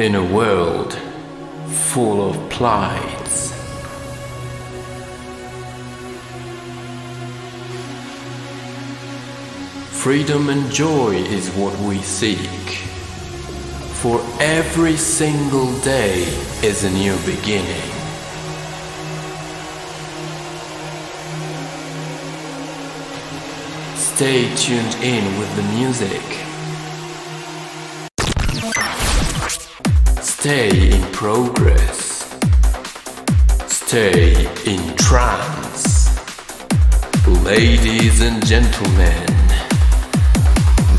in a world full of plights. Freedom and joy is what we seek. For every single day is a new beginning. Stay tuned in with the music. Stay in progress. Stay in trance. Ladies and gentlemen,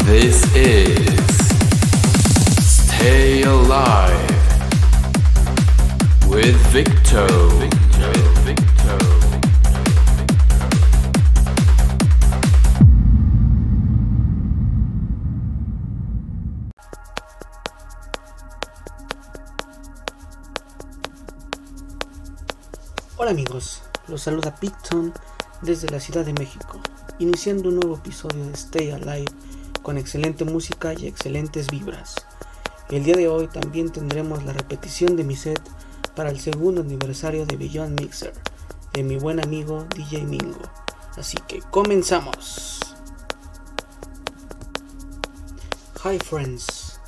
this is Stay Alive with Victone. Amigos, los saluda Picton desde la Ciudad de México, iniciando un nuevo episodio de Stay Alive con excelente música y excelentes vibras. El día de hoy también tendremos la repetición de mi set para el segundo aniversario de Beyond Mixer de mi buen amigo DJ Mingo. Así que comenzamos. Hi friends,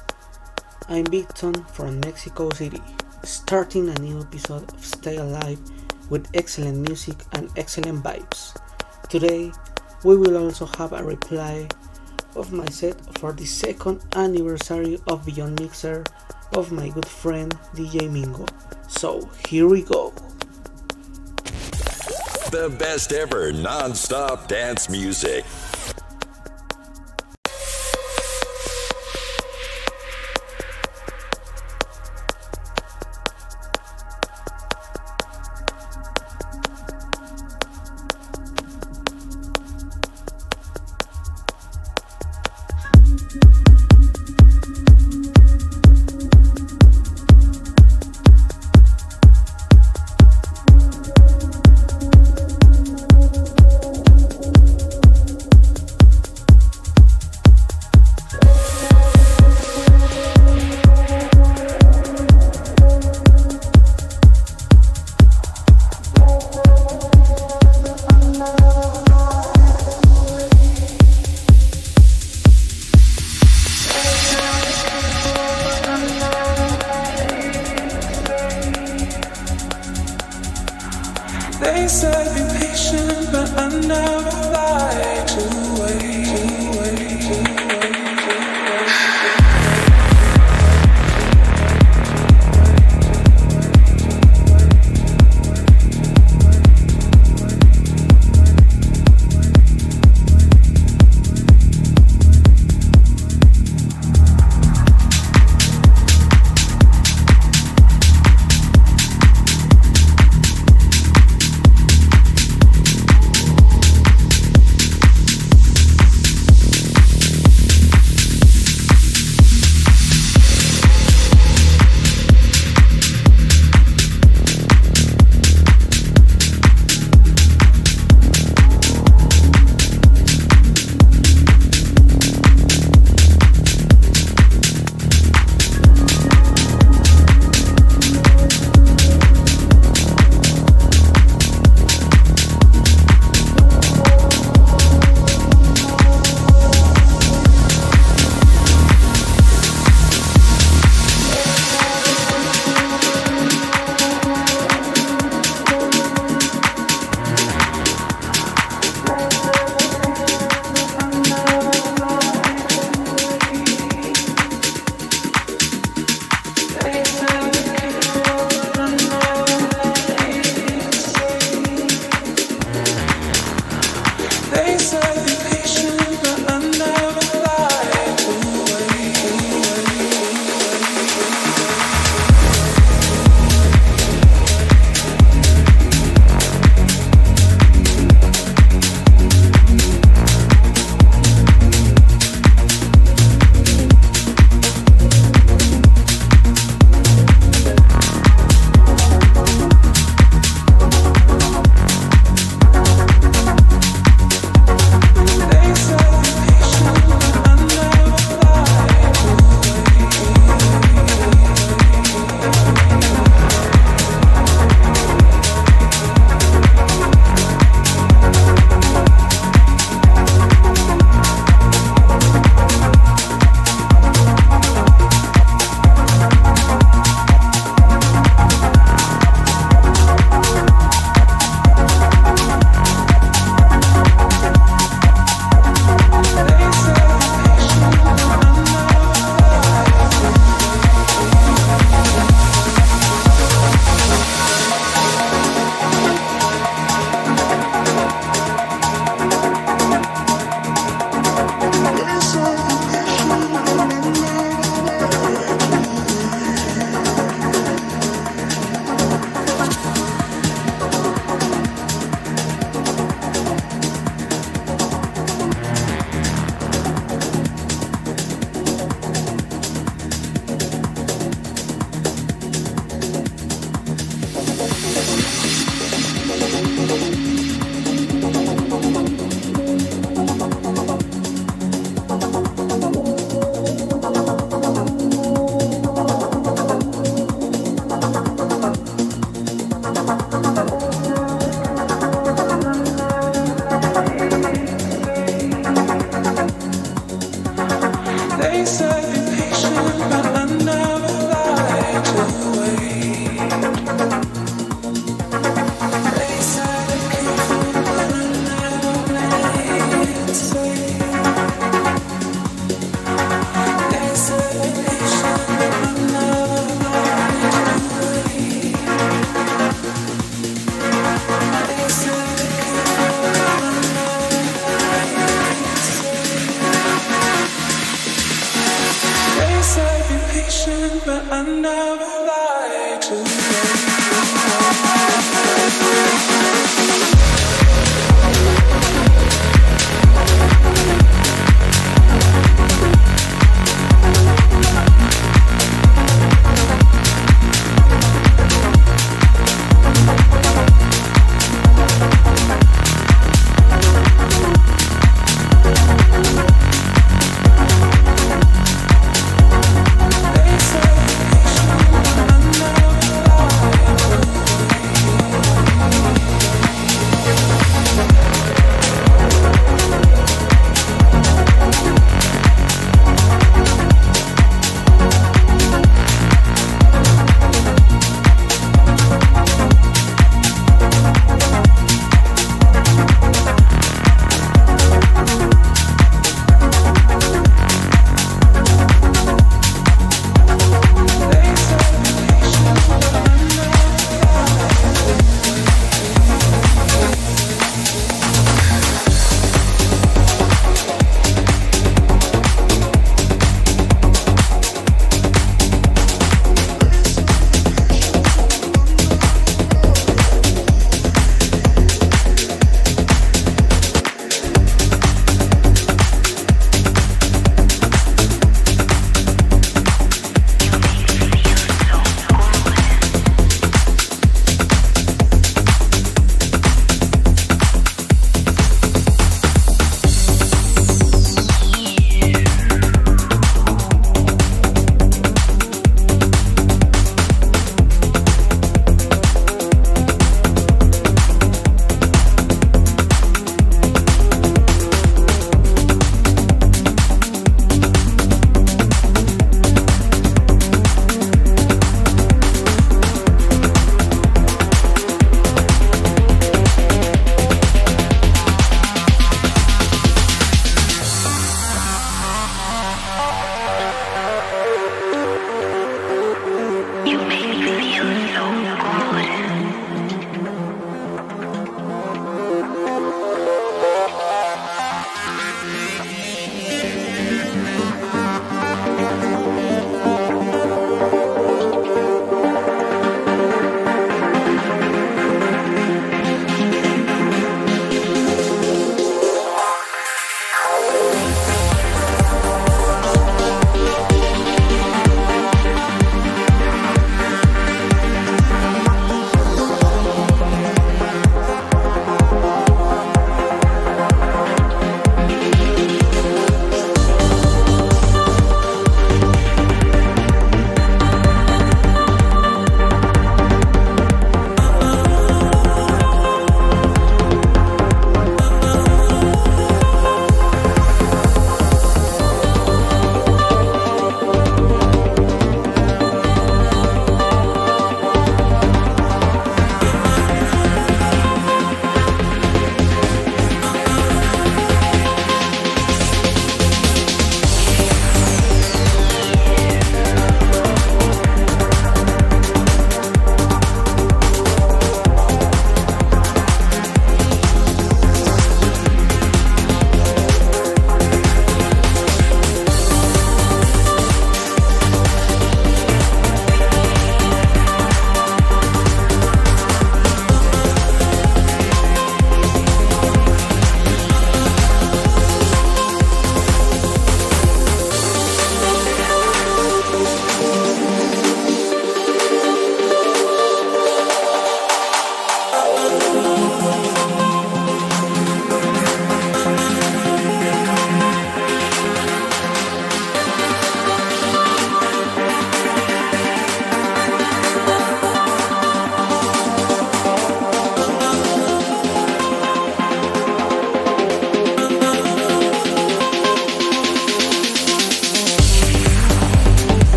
I'm Victon from Mexico City, starting a new episode of Stay Alive with excellent music and excellent vibes. Today, we will also have a reply of my set for the second anniversary of Beyond Mixer of my good friend DJ Mingo. So, here we go. The best ever non stop dance music.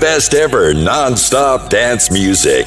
Best ever non stop dance music.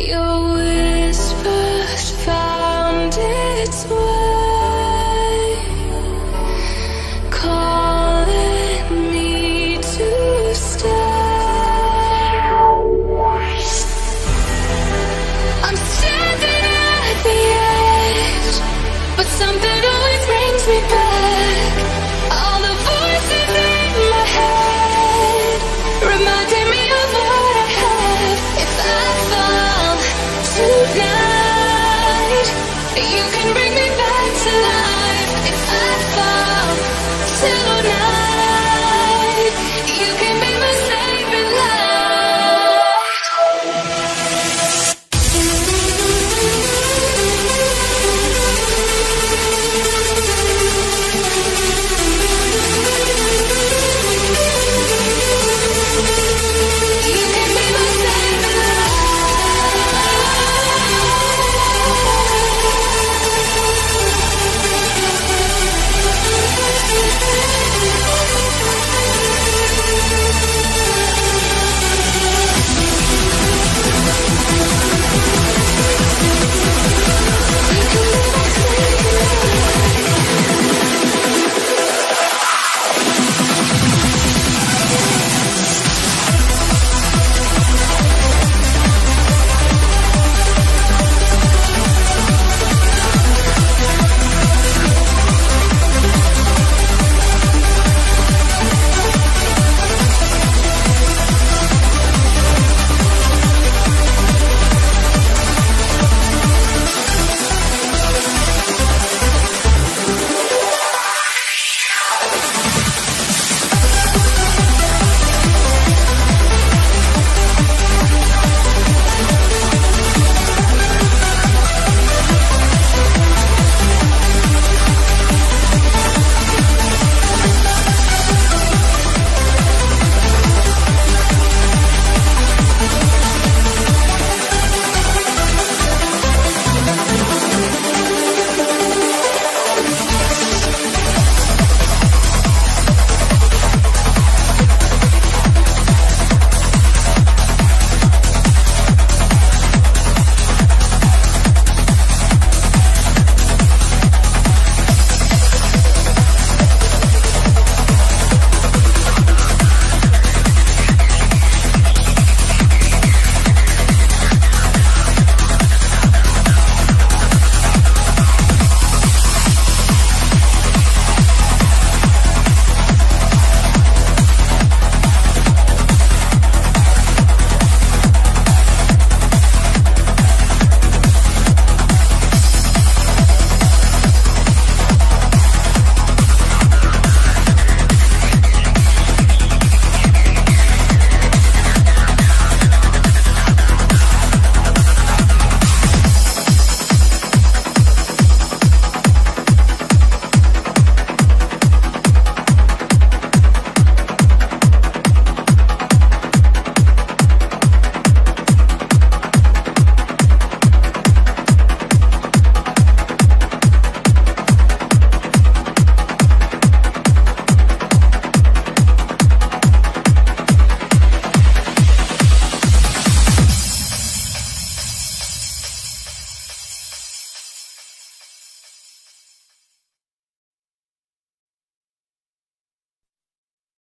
Your